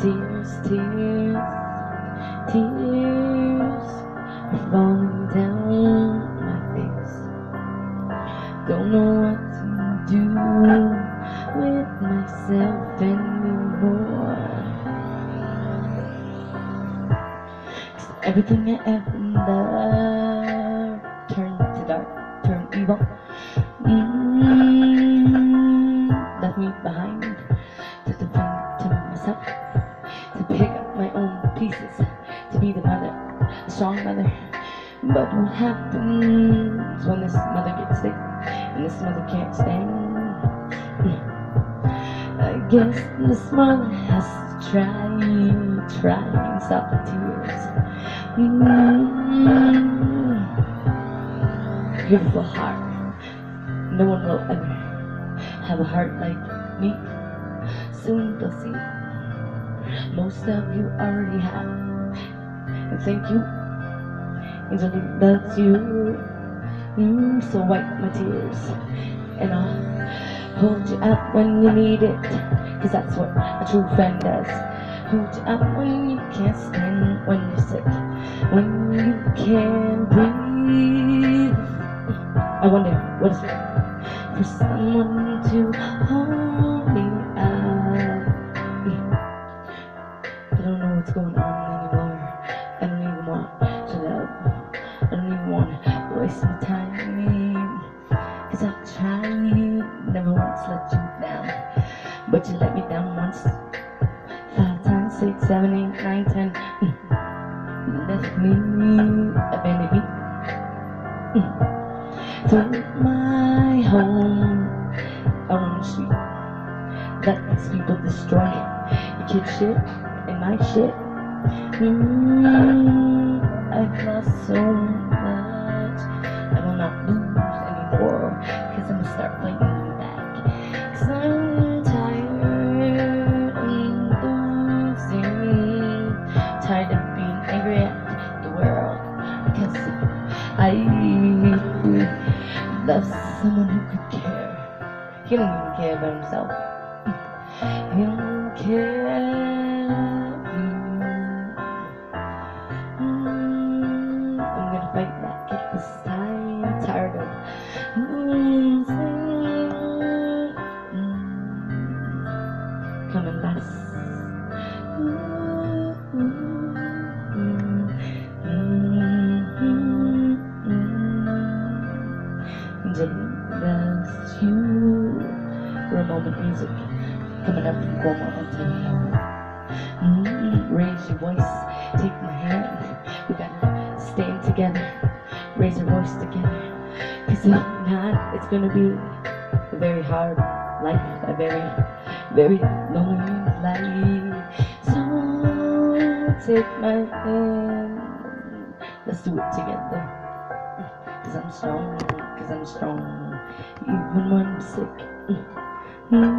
Tears, tears, tears are falling down my face. Don't know what to do with myself anymore. everything I ever loved turned to dark, turned evil. Mm, left me behind to defend to myself, to be the mother, a strong mother. But what happens when this mother gets sick and this mother can't stand? Hmm. I guess this mother has to try, try and stop the tears. Hmm. Beautiful heart. No one will ever have a heart like me. Soon they'll see. Most of you already have. And thank you. Angel loves you. Mm, so wipe my tears. And I'll hold you up when you need it. Cause that's what a true friend does. Hold you up when you can't stand, when you're sick, when you can't breathe. I wonder what it's for someone to hold waste my time. Cause I've tried, never once let you down. But you let me down once. Five times, six, seven, eight, nine, ten. Mm. You left me, abandoned me. Mm. Threw my home on the street. Let these people destroy your kid shit and my shit. Mm, start fighting back. Cause I'm tired of. Tired of being angry at the world. Because I love someone who could care. He don't even care about himself. He don't care. I'm gonna fight back Real moment music coming up from Cornwall, Ontario. Mm, raise your voice, take my hand. We gotta stand together, raise your voice together. Cause if not, it's gonna be a very hard life, a very, very lonely life. So take my hand, let's do it together. Cause I'm strong, cause I'm strong, even when I'm sick. Mm, mm, mm.